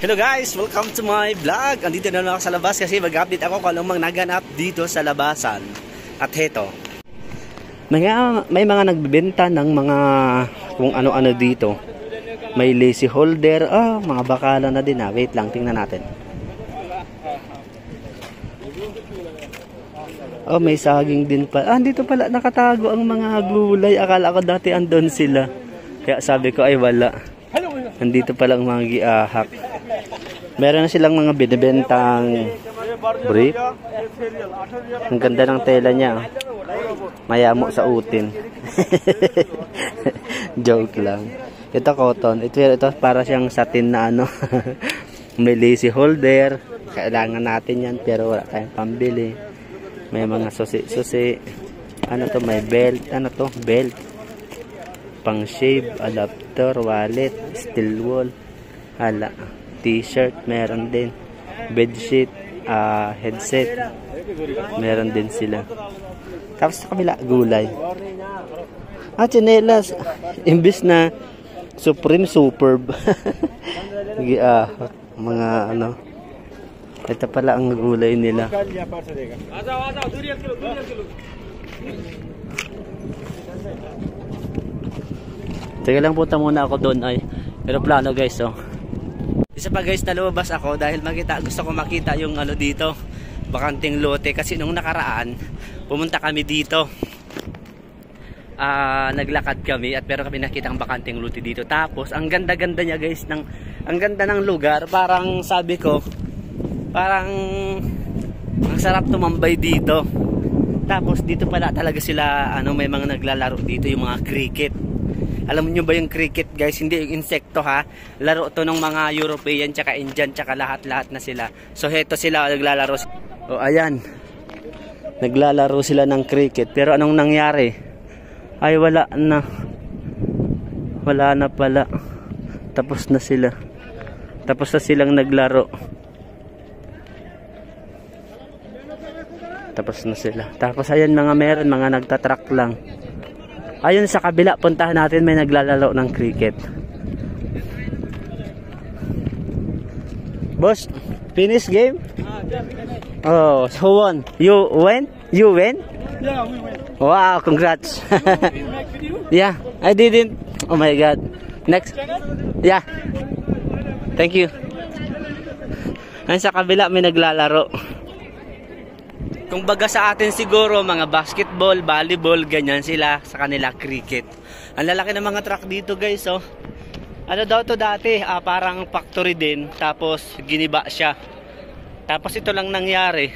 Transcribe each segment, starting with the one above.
Hello guys! Welcome to my vlog! Andito na lang ako sa labas kasi mag-update ako kung anong naganap dito sa labasan. At heto. May, may mga nagbebenta ng mga kung ano-ano dito. May lazy holder. Ah, mga bakala na din ah. Wait lang, tingnan natin. Oh, may saging din pa. Ah, dito pala nakatago ang mga gulay. Akala ko dati andon sila. Kaya sabi ko ay wala. Nandito pala ang mga giahak. Meron na silang mga binibentang brief. Ang ganda ng tela niya. oh. Mayamo sa utin. Joke lang. Ito cotton. Ito, ito para siyang satin na ano. May lacy holder. Kailangan natin yan pero wala tayong pambili. May mga susi-susi. Ano to? May belt. Ano to? Belt. Pang shave, adapter, wallet, steel wool. Hala. T-shirt, meron din. Bedsheet, ah, headset. Meron din sila. Tapos sa kabila, gulay. Ah, chinelas. Imbis na Supreme Superb. ah, mga ano. Ito pala ang gulay nila. Teka lang punta muna ako doon ay. Pero plano guys oh. Isa pa guys na lumabas ako dahil makita gusto ko makita yung ano dito. Bakanting lote kasi nung nakaraan pumunta kami dito. Ah, naglakad kami at pero kami nakita ang bakanting lote dito. Tapos ang ganda-ganda niya guys ng ang ganda ng lugar, parang sabi ko parang ang sarap tumambay dito. Tapos dito pala talaga sila ano may mga naglalaro dito yung mga cricket. Alam niyo ba yung cricket guys? Hindi yung insekto ha. Laro to ng mga European tsaka Indian tsaka lahat-lahat na sila. So heto sila naglalaro. O ayan. Naglalaro sila ng cricket. Pero anong nangyari? Ay wala na. Wala na pala. Tapos na sila. Tapos na silang naglaro. Tapos na sila. Tapos ayan mga meron, mga nagtatrack lang. Ayun sa kabila, puntahan natin may naglalaro ng cricket. Boss, finish game? Oh, who won? You win? You win? Yeah, we win. Wow, congrats. Yeah, I didn't. Oh my god. Next. Yeah. Thank you. Ayun sa kabila may naglalaro. Kung baga sa atin siguro mga basketball, volleyball, ganyan sila sa kanila cricket. Ang lalaki ng mga truck dito guys oh. Ano daw to dati? Ah, parang factory din tapos giniba siya. Tapos ito lang nangyari.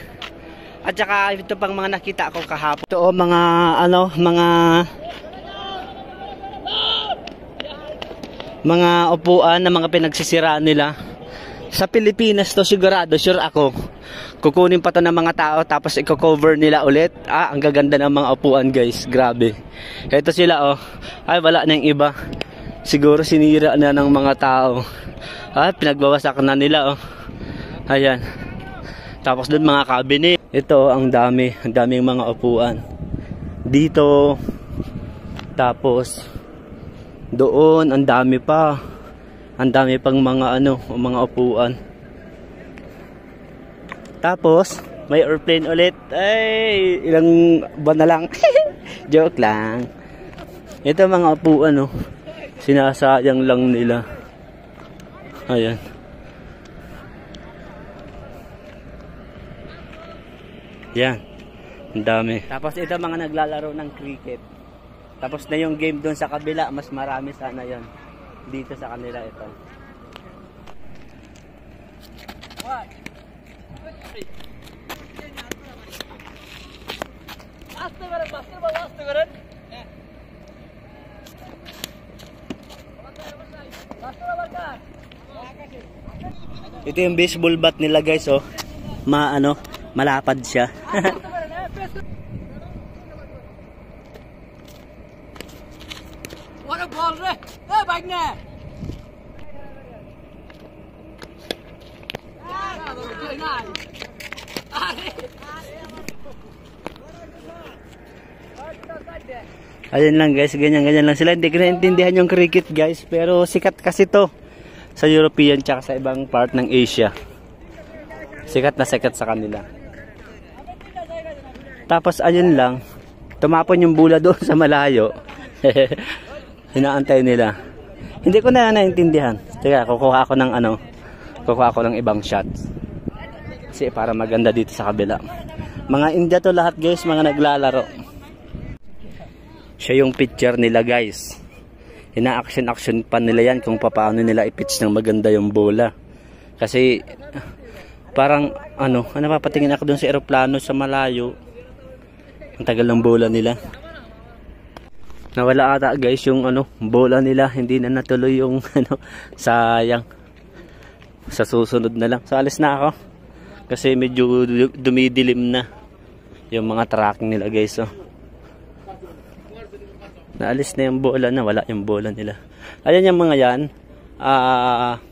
At saka ito pang mga nakita ko kahapon. Ito oh, mga ano, mga mga upuan na mga pinagsisiraan nila. Sa Pilipinas to sigurado, sure ako. Kukunin pa to ng mga tao tapos i-cover nila ulit. Ah, ang gaganda ng mga upuan guys. Grabe. Ito sila oh. Ay, wala na yung iba. Siguro sinira na ng mga tao. Ah, pinagbawasak na nila oh. Ayan. Tapos doon mga cabinet. Ito ang dami. Ang daming mga upuan. Dito. Tapos doon ang dami pa. Ang dami pang mga ano, mga upuan. Tapos, may airplane ulit. Ay, ilang buwan na lang. Joke lang. Ito mga upuan, oh. Sinasayang lang nila. Ayan. Yan. Ang dami. Tapos ito mga naglalaro ng cricket. Tapos na yung game doon sa kabila, mas marami sana yon Dito sa kanila ito. Ito yung baseball bat nila guys oh. Ma ano, malapad siya. Ayun lang guys, ganyan-ganyan lang sila. Hindi ko naintindihan yung cricket guys, pero sikat kasi to. sa European tsaka sa ibang part ng Asia. Sikat na sikat sa kanila. Tapos ayun lang, tumapon yung bula doon sa malayo. Hinaantay nila. Hindi ko na naintindihan. Teka, kukuha ako ng ano, kukuha ako ng ibang shots. Kasi para maganda dito sa kabila. Mga India to lahat guys, mga naglalaro. Siya yung picture nila guys. Ina-action-action pa nila yan kung paano nila i-pitch ng maganda yung bola. Kasi parang ano, napapatingin ako dun sa eroplano sa malayo. Ang tagal ng bola nila. Nawala ata guys yung ano, bola nila, hindi na natuloy yung ano, sayang. Sa susunod na lang. So alis na ako. Kasi medyo dumidilim na yung mga tracking nila guys. Oh. Naalis na yung bola na, wala yung bola nila. Ayan yung mga yan. Ah...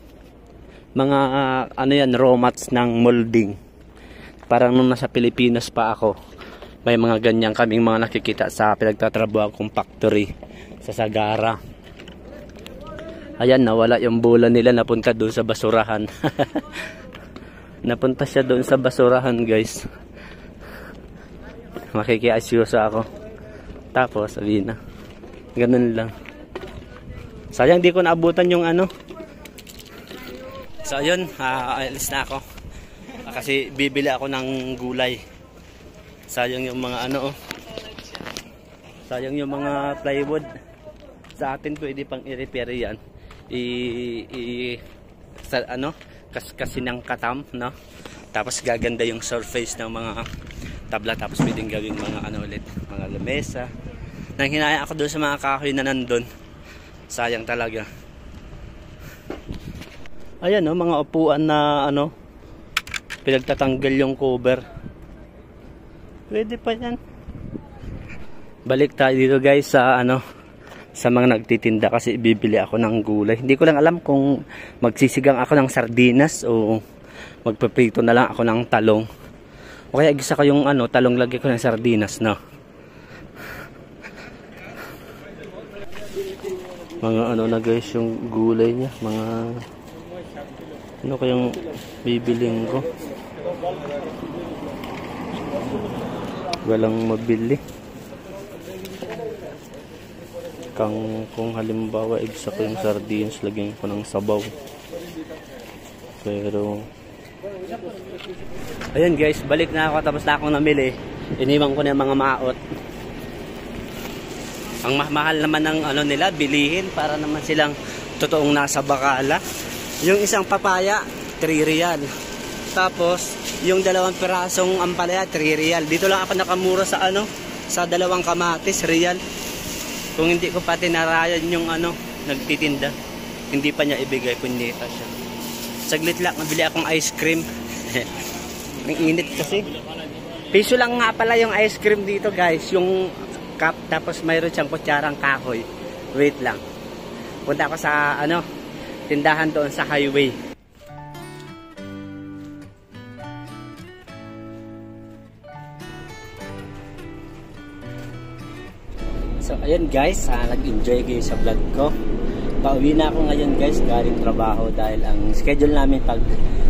mga ah, ano yan, raw mats ng molding. Parang nung nasa Pilipinas pa ako, may mga ganyan kaming mga nakikita sa pinagtatrabaho kong factory sa Sagara. Ayan, nawala yung bola nila, napunta doon sa basurahan. napunta siya doon sa basurahan, guys. Makikiasyoso ako. Tapos, sabi na. Ganun lang. Sayang di ko naabutan yung ano, So ayun, uh, alis na ako. Uh, kasi bibili ako ng gulay. Sayang yung mga ano oh. Sayang yung mga plywood. Sa atin pwede pang i-repair yan. I, i sa ano, kas kasi ng katam, no? Tapos gaganda yung surface ng mga tabla tapos pwedeng gawing mga ano ulit, mga lamesa. Nang hinaya ako doon sa mga kahoy na nandun. Sayang talaga. Ayan no, mga upuan na ano pinagtatanggal yung cover. Pwede pa yan. Balik tayo dito guys sa ano sa mga nagtitinda kasi bibili ako ng gulay. Hindi ko lang alam kung magsisigang ako ng sardinas o magpaprito na lang ako ng talong. O kaya gisa ko yung ano, talong lagi ko ng sardinas, no. Mga ano na guys yung gulay niya, mga ano kayang bibiling ko? Walang mabili. Kang kung halimbawa igsa ko yung sardines, lagyan ko ng sabaw. Pero Ayun guys, balik na ako tapos na akong namili. Iniwan ko na yung mga maot. Ang mahal naman ng ano nila, bilihin para naman silang totoong nasa bakala. Yung isang papaya, 3 real. Tapos, yung dalawang pirasong ampalaya, 3 real. Dito lang ako nakamura sa ano, sa dalawang kamatis, real. Kung hindi ko pa tinarayan yung ano, nagtitinda. Hindi pa niya ibigay, punyeta siya. Saglit lang, nabili akong ice cream. Ang init kasi. Piso lang nga pala yung ice cream dito guys. Yung cup, tapos mayroon siyang kutsarang kahoy. Wait lang. Punta ako sa ano, tindahan doon sa highway. So ayun guys, uh, nag-enjoy kayo sa vlog ko. Pauwi na ako ngayon guys galing trabaho dahil ang schedule namin pag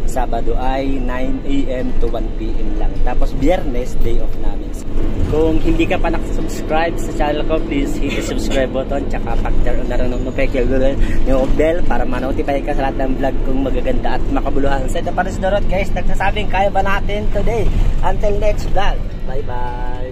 Sabado ay 9am to 1pm lang. Tapos biyernes, day off namin. Kung hindi ka pa nakasubscribe sa channel ko, please hit the subscribe button tsaka on na rin ng notification yung bell para ma-notify ka sa lahat ng vlog kong magaganda at makabuluhan. Sa para sa guys, nagsasabing kaya ba natin today? Until next vlog. Bye bye!